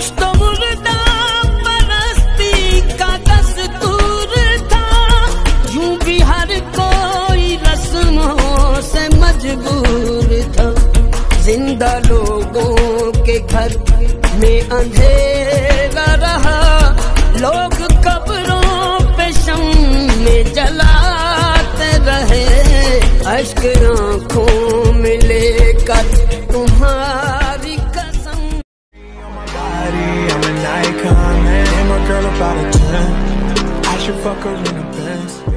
तो मजबूर था। ज़िंदा लोगों के घर में अंधेरा रहा। लोग कब्रों पे शम में जलाते रहे। अश्क आँखों में लेकर तुम्हारा should fuck her in the Benz.